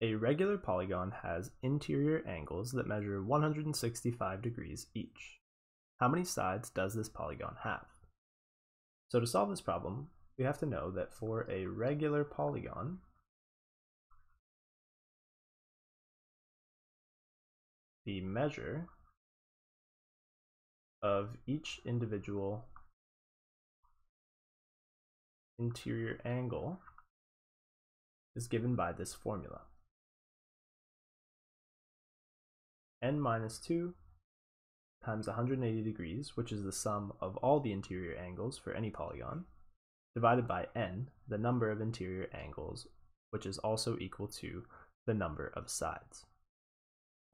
A regular polygon has interior angles that measure 165 degrees each. How many sides does this polygon have? So to solve this problem, we have to know that for a regular polygon, the measure of each individual interior angle is given by this formula. N minus 2 times 180 degrees, which is the sum of all the interior angles for any polygon, divided by n, the number of interior angles, which is also equal to the number of sides.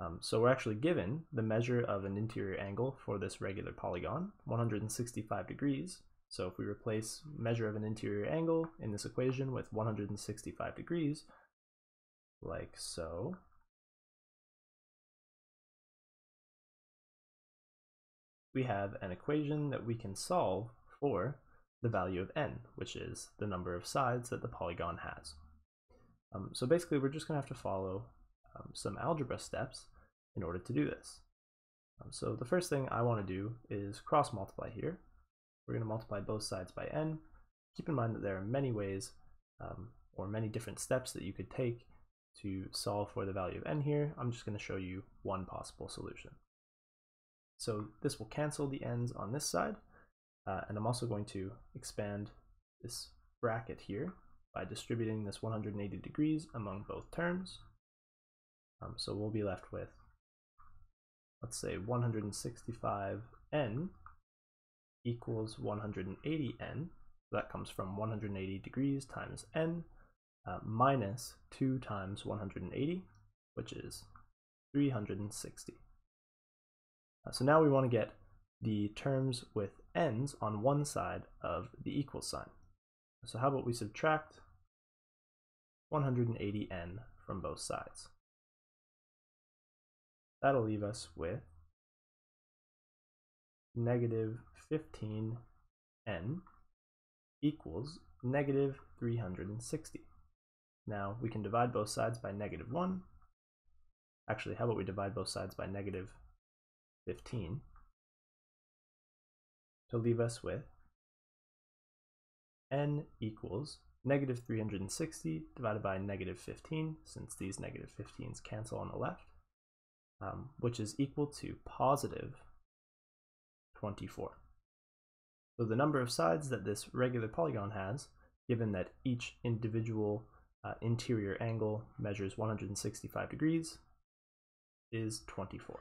Um, so we're actually given the measure of an interior angle for this regular polygon, 165 degrees. So if we replace measure of an interior angle in this equation with 165 degrees, like so, we have an equation that we can solve for the value of n, which is the number of sides that the polygon has. Um, so basically, we're just going to have to follow um, some algebra steps in order to do this. Um, so the first thing I want to do is cross multiply here. We're going to multiply both sides by n. Keep in mind that there are many ways um, or many different steps that you could take to solve for the value of n here. I'm just going to show you one possible solution. So this will cancel the n's on this side, uh, and I'm also going to expand this bracket here by distributing this 180 degrees among both terms. Um, so we'll be left with, let's say 165n equals 180n. That comes from 180 degrees times n uh, minus 2 times 180, which is 360. Uh, so now we want to get the terms with n's on one side of the equal sign. So how about we subtract 180n from both sides. That'll leave us with negative 15n equals negative 360. Now we can divide both sides by negative 1. Actually, how about we divide both sides by negative 15 to leave us with n equals negative 360 divided by negative 15, since these negative 15s cancel on the left, um, which is equal to positive 24. So the number of sides that this regular polygon has, given that each individual uh, interior angle measures 165 degrees, is 24.